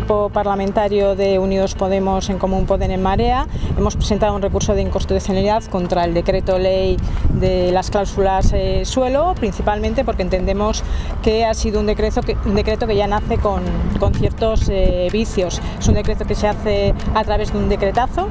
Grupo Parlamentario de Unidos Podemos en Común Poder en Marea hemos presentado un recurso de inconstitucionalidad contra el decreto ley de las cláusulas eh, suelo, principalmente porque entendemos que ha sido un decreto que, un decreto que ya nace con, con ciertos eh, vicios. Es un decreto que se hace a través de un decretazo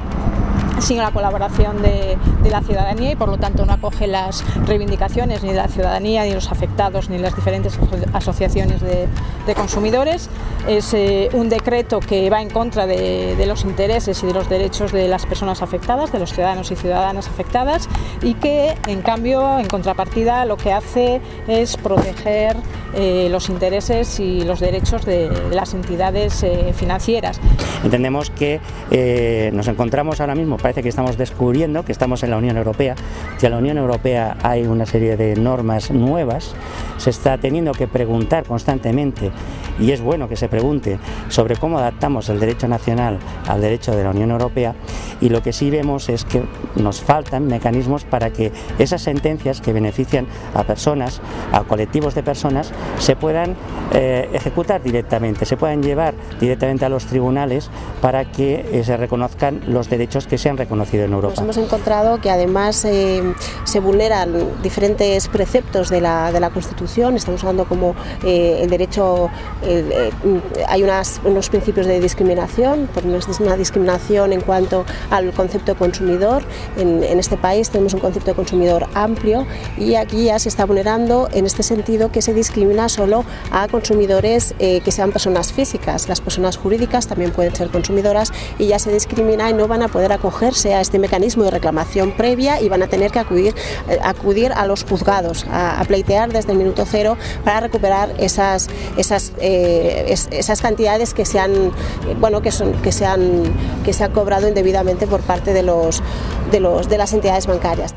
sin la colaboración de, la ciudadanía y por lo tanto no acoge las reivindicaciones ni de la ciudadanía, ni los afectados, ni las diferentes asociaciones de, consumidores. Es eh, un decreto que va en contra de, los intereses y de los derechos de las personas afectadas, de los ciudadanos y ciudadanas afectadas y que en cambio, en contrapartida, lo que hace es proteger eh, los intereses y los derechos de, las entidades eh, financieras. Entendemos que nos encontramos ahora mismo parece que estamos descubriendo que estamos en la Unión Europea, que en la Unión Europea hay una serie de normas nuevas, se está teniendo que preguntar constantemente, y es bueno que se pregunte, sobre cómo adaptamos el derecho nacional al derecho de la Unión Europea, y lo que sí vemos es que nos faltan mecanismos para que esas sentencias que benefician a personas, a colectivos de personas, se puedan eh, ejecutar directamente, se puedan llevar directamente a los tribunales para que eh, se reconozcan los derechos que se han reconocido en Europa. Nos hemos encontrado que además eh, se vulneran diferentes preceptos de la, de la Constitución, estamos hablando como el derecho, hay unas, unos principios de discriminación, por una discriminación en cuanto al concepto consumidor, en, este país tenemos un concepto de consumidor amplio y aquí ya se está vulnerando en este sentido que se discrimina solo a consumidores que sean personas físicas, las personas jurídicas también pueden ser consumidoras y ya se discrimina y no van a poder acoger a este mecanismo de reclamación previa y van a tener que acudir, eh, acudir a los juzgados, a, pleitear desde el minuto cero para recuperar esas, esas, eh, esas cantidades que se han, bueno, que son, que se han, que se ha cobrado indebidamente por parte de, los, de, los, de las entidades bancarias.